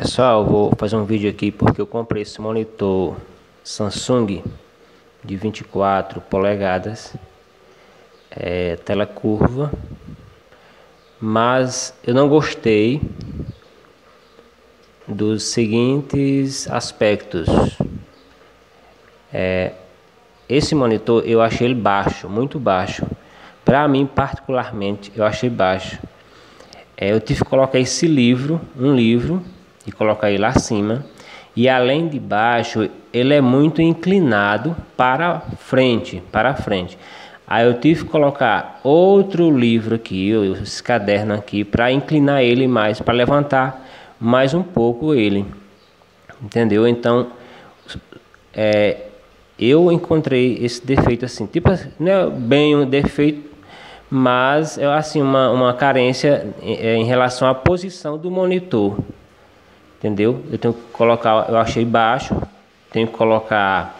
Pessoal, vou fazer um vídeo aqui porque eu comprei esse monitor Samsung de 24 polegadas, é, tela curva, mas eu não gostei dos seguintes aspectos. É, esse monitor eu achei ele baixo, muito baixo. Para mim, particularmente, eu achei baixo. É, eu tive que colocar esse livro, um livro, e colocar ele acima. E além de baixo, ele é muito inclinado para frente, para frente. Aí eu tive que colocar outro livro aqui, esse caderno aqui, para inclinar ele mais, para levantar mais um pouco ele. Entendeu? Então, é, eu encontrei esse defeito assim, tipo, não é bem um defeito, mas é assim uma, uma carência em, é, em relação à posição do monitor entendeu? Eu tenho que colocar, eu achei baixo, tenho que colocar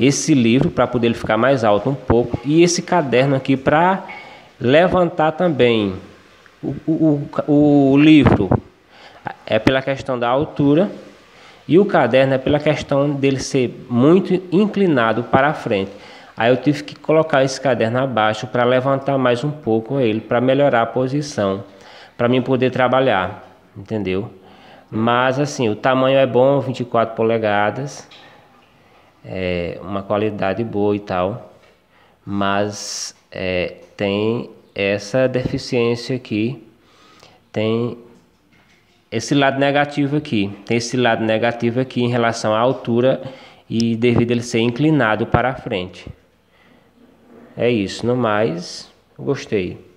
esse livro para poder ele ficar mais alto um pouco e esse caderno aqui para levantar também o, o, o, o livro é pela questão da altura e o caderno é pela questão dele ser muito inclinado para a frente. Aí eu tive que colocar esse caderno abaixo para levantar mais um pouco ele, para melhorar a posição, para mim poder trabalhar, entendeu? Mas assim, o tamanho é bom, 24 polegadas, é uma qualidade boa e tal, mas é, tem essa deficiência aqui, tem esse lado negativo aqui, tem esse lado negativo aqui em relação à altura e devido ele ser inclinado para a frente. É isso, no mais, gostei.